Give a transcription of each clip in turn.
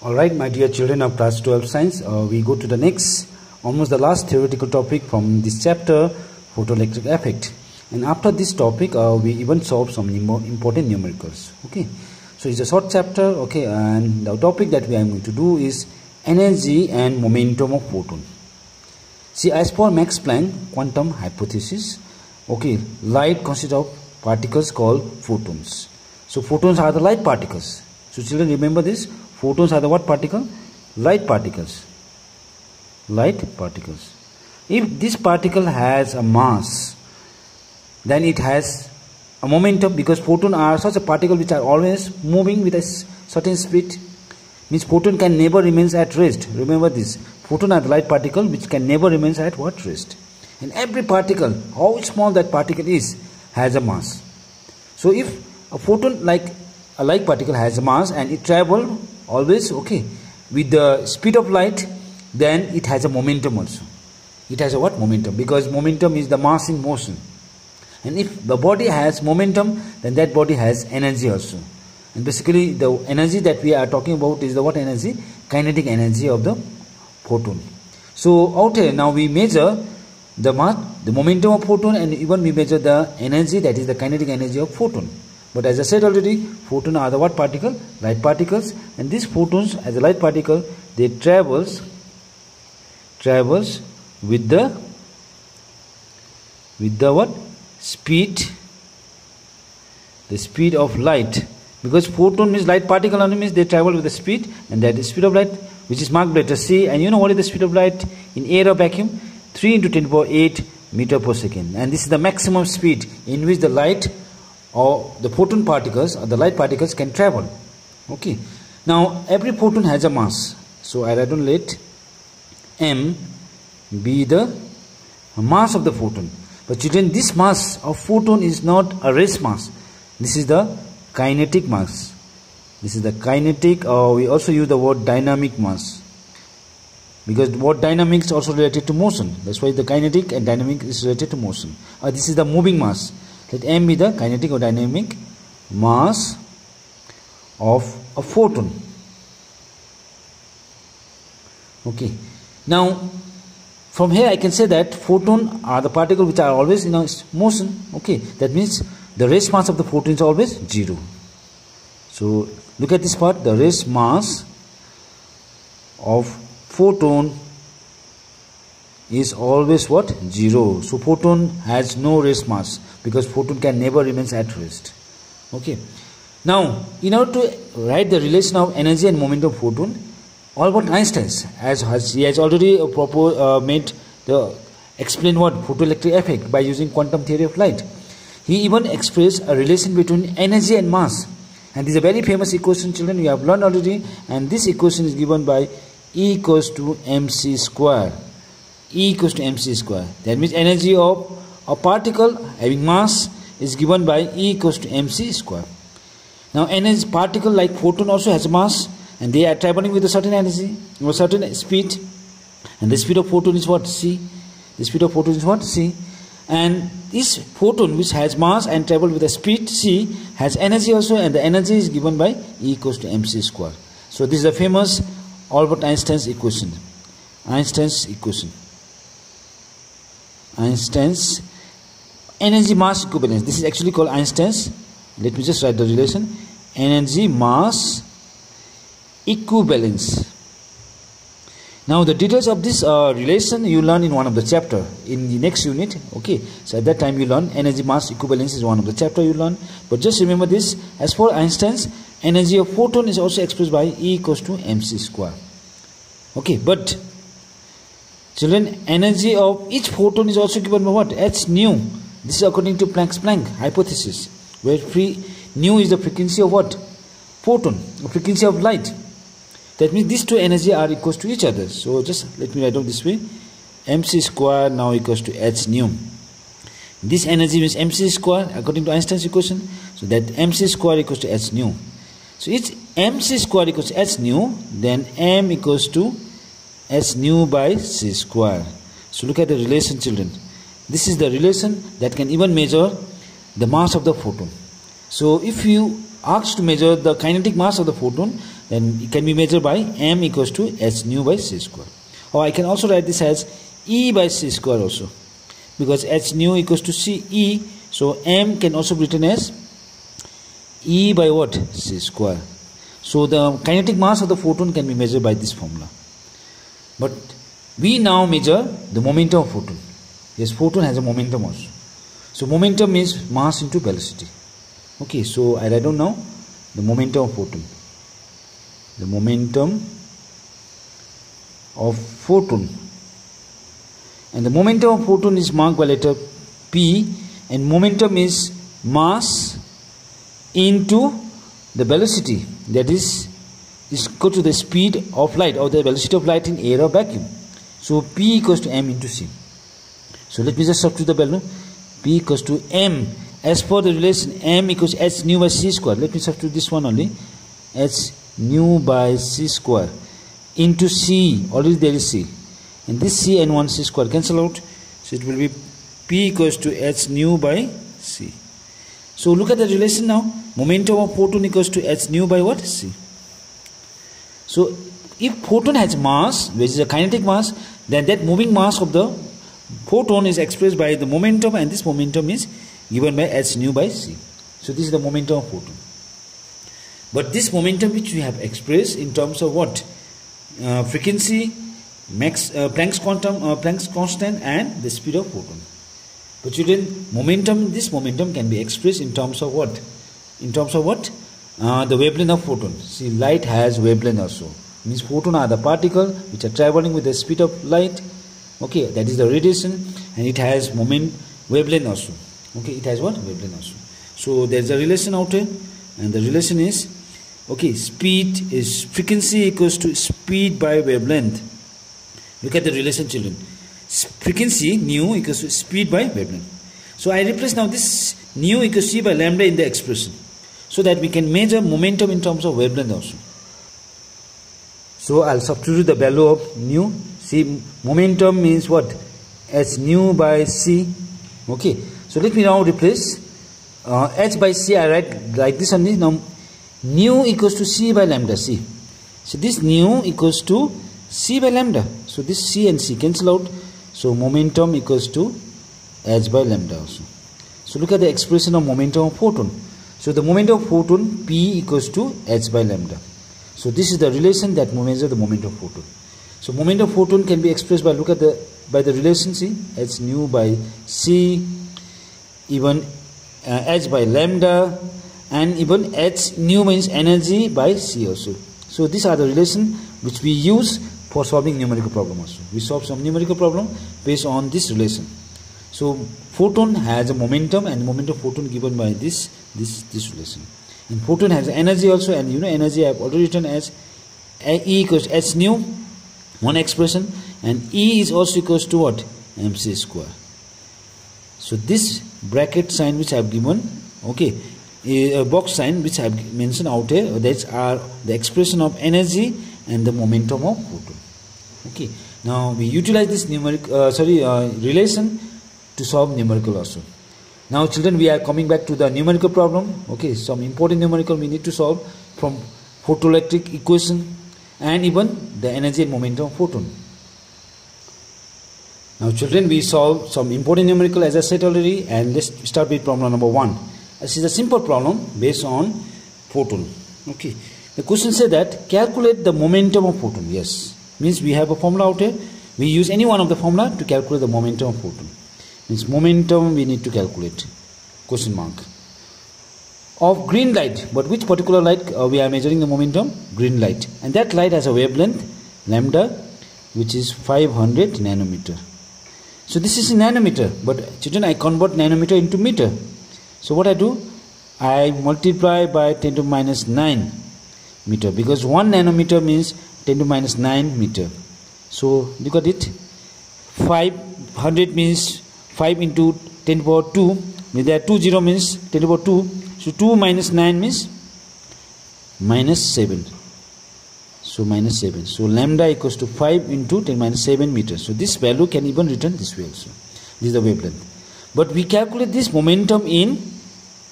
Alright, my dear children of class 12 science, uh, we go to the next, almost the last theoretical topic from this chapter, photoelectric effect. And after this topic, uh, we even solve some important numericals. Okay, so it's a short chapter. Okay, and the topic that we are going to do is energy and momentum of photon. See, as per Max Planck quantum hypothesis, okay, light consists of particles called photons. So photons are the light particles. So children remember this photons are the what particle? Light particles. Light particles. If this particle has a mass then it has a momentum because photon are such a particle which are always moving with a certain speed. Means photon can never remains at rest. Remember this. Photon are the light particle which can never remains at what? Rest. And every particle how small that particle is has a mass. So if a photon like a light particle has a mass and it travel always okay with the speed of light then it has a momentum also. It has a what? Momentum. Because momentum is the mass in motion. And if the body has momentum then that body has energy also. And basically the energy that we are talking about is the what energy? Kinetic energy of the photon. So out here now we measure the mass the momentum of photon and even we measure the energy that is the kinetic energy of photon but as I said already, photon are the what particle? Light particles. And these photons as a light particle, they travels travels with the with the what? Speed. The speed of light. Because photon means light particle only means they travel with the speed and that is speed of light which is marked by letter C and you know what is the speed of light in air or vacuum? 3 into 10 power 8 meter per second and this is the maximum speed in which the light or the photon particles or the light particles can travel. Okay. Now every photon has a mass. So I write on let m be the mass of the photon. But children this mass of photon is not a rest mass. This is the kinetic mass. This is the kinetic or we also use the word dynamic mass. Because what dynamics also related to motion. That's why the kinetic and dynamic is related to motion. Uh, this is the moving mass let m be the kinetic or dynamic mass of a photon. Okay. Now, from here I can say that photon are the particles which are always in motion. Okay. That means the rest mass of the photon is always zero. So, look at this part. The rest mass of photon is always what? Zero. So photon has no rest mass because photon can never remains at rest. Okay. Now, in order to write the relation of energy and momentum of photon, Albert Einstein, as has, he has already uh, proposed, uh, made the explain what photoelectric effect by using quantum theory of light. He even expressed a relation between energy and mass. And this is a very famous equation, children, you have learned already. And this equation is given by E equals to mc square. E equals to mc square. That means energy of a particle having mass is given by E equals to mc square. Now energy particle like photon also has mass and they are traveling with a certain energy, or certain speed. And the speed of photon is what? c. The speed of photon is what? c. And this photon which has mass and travel with a speed c has energy also and the energy is given by E equals to mc square. So this is a famous Albert Einstein's equation. Einstein's equation. Einstein's energy mass equivalence. This is actually called Einstein's. Let me just write the relation. Energy mass equivalence. Now the details of this uh, relation you learn in one of the chapter in the next unit. Okay, so at that time you learn energy mass equivalence is one of the chapter you learn. But just remember this: as for Einstein's energy of photon is also expressed by E equals to mc square. Okay, but Children, energy of each photon is also given by what? h nu. This is according to Planck's Planck hypothesis, where free nu is the frequency of what? Photon, the frequency of light. That means these two energy are equals to each other. So just let me write down this way. mc square now equals to h nu. This energy means mc square according to Einstein's equation. So that mc square equals to h nu. So it's mc square equals to h nu, then m equals to s nu by c square. So look at the relation children. This is the relation that can even measure the mass of the photon. So if you ask to measure the kinetic mass of the photon, then it can be measured by m equals to h nu by c square or I can also write this as e by c square also because h nu equals to c e so m can also be written as e by what c square so the kinetic mass of the photon can be measured by this formula but we now measure the momentum of photon. Yes photon has a momentum also. So momentum is mass into velocity. Okay so I write down now the momentum of photon. The momentum of photon. And the momentum of photon is marked by letter P and momentum is mass into the velocity that is is equal to the speed of light or the velocity of light in air or vacuum. So P equals to m into c. So let me just substitute the value. P equals to m. As per the relation m equals h nu by c square. Let me substitute this one only. H nu by c square into c. Already there is c. And this c and 1 c square. Cancel out. So it will be p equals to h nu by c. So look at the relation now. Momentum of photon equals to h nu by what? C so if photon has mass which is a kinetic mass then that moving mass of the photon is expressed by the momentum and this momentum is given by h nu by c so this is the momentum of photon but this momentum which we have expressed in terms of what uh, frequency, max uh, Planck's quantum, uh, Planck's constant, and the speed of photon. But children, momentum. This momentum can be expressed in terms of what? In terms of what? Uh, the wavelength of photon. See, light has wavelength also. Means photon are the particle which are traveling with the speed of light. Okay, that is the radiation, and it has moment wavelength also. Okay, it has what wavelength also. So there is a relation out here, and the relation is okay speed is frequency equals to speed by wavelength look at the relation children frequency nu equals to speed by wavelength so i replace now this nu equals c by lambda in the expression so that we can measure momentum in terms of wavelength also so i'll substitute the value of nu see momentum means what as nu by c okay so let me now replace uh, h by c i write like this only now nu equals to c by lambda c. So this nu equals to c by lambda. So this c and c cancel out. So momentum equals to h by lambda also. So look at the expression of momentum of photon. So the momentum of photon p equals to h by lambda. So this is the relation that measures the momentum of photon. So momentum of photon can be expressed by look at the by the relation c h nu by c even uh, h by lambda and even h nu means energy by c also so these are the relation which we use for solving numerical problem also we solve some numerical problem based on this relation so photon has a momentum and momentum of photon given by this this this relation. And photon has energy also and you know energy i have already written as e equals h nu one expression and e is also equals to what? Mc square. So this bracket sign which i have given okay a box sign which I have mentioned out here that's are the expression of energy and the momentum of photon. Okay. Now we utilize this numeric uh, sorry uh, relation to solve numerical also now children we are coming back to the numerical problem okay some important numerical we need to solve from photoelectric equation and even the energy and momentum of photon now children we solve some important numerical as I said already and let's start with problem number one this is a simple problem based on photon. Okay. The question says that calculate the momentum of photon. Yes. Means we have a formula out here. We use any one of the formula to calculate the momentum of photon. Means momentum we need to calculate. Question mark. Of green light. But which particular light uh, we are measuring the momentum? Green light. And that light has a wavelength lambda which is 500 nanometer. So this is nanometer. But children I convert nanometer into meter. So what I do? I multiply by 10 to minus 9 meter because 1 nanometer means 10 to minus 9 meter. So look at it. 500 means 5 into 10 to power 2. Means there are 2 0 means 10 to power 2. So 2 minus 9 means minus 7. So minus 7. So lambda equals to 5 into 10 minus 7 meters. So this value can even written this way also. This is the wavelength. But we calculate this momentum in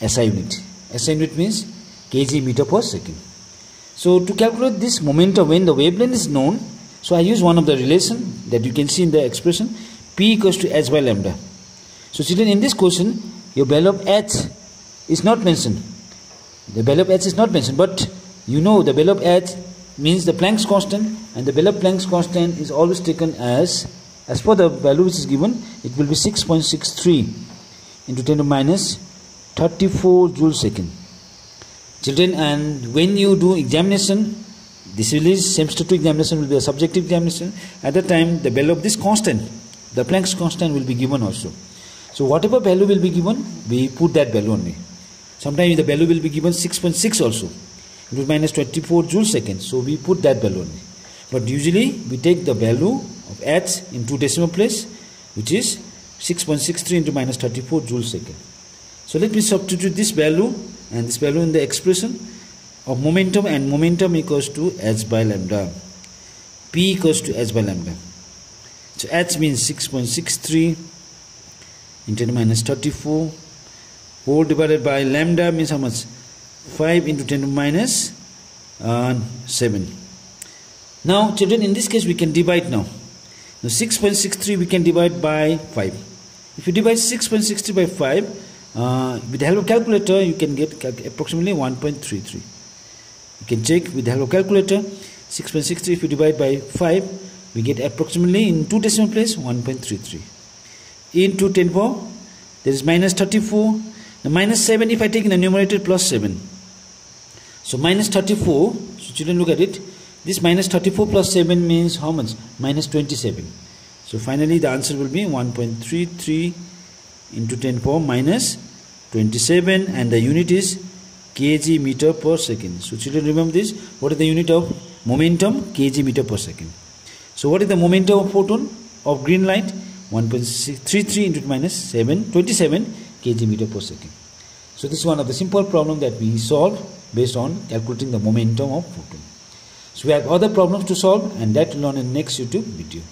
SI unit. SI unit means kg meter per second. So to calculate this momentum when the wavelength is known, so I use one of the relation that you can see in the expression P equals to h by lambda. So children in this question your value of h is not mentioned. The value of h is not mentioned but you know the value of h means the Planck's constant and the value of Planck's constant is always taken as as per the value which is given it will be 6.63 into 10 to minus 34 joule second. Children and when you do examination this will is semester 2 examination will be a subjective examination. At the time the value of this constant the Planck's constant will be given also so whatever value will be given we put that value only sometimes the value will be given 6.6 also. It will minus 24 joule second so we put that value only but usually we take the value of h in two decimal place which is 6.63 into minus 34 joule second. So let me substitute this value and this value in the expression of momentum and momentum equals to h by lambda. P equals to h by lambda. So h means 6.63 into minus 34 whole divided by lambda means how much? 5 into 10 to minus, uh, 7 now children in this case we can divide now. Now 6.63 we can divide by 5 if you divide 6.63 by 5 uh, with the help of calculator you can get approximately 1.33 you can check with the help of calculator 6.63 if you divide by 5 we get approximately in two decimal place 1.33 into 10 power there is minus 34 the minus 7 if I take in the numerator plus 7 so minus 34 so children look at it this minus 34 plus 7 means how much? Minus 27 so finally the answer will be 1.33 into 10 power minus 27 and the unit is kg meter per second. So children remember this what is the unit of momentum? Kg meter per second. So what is the momentum of photon of green light 1.33 into minus 7 27 kg meter per second. So this is one of the simple problem that we solve based on calculating the momentum of photon. So we have other problems to solve and that will on in next youtube video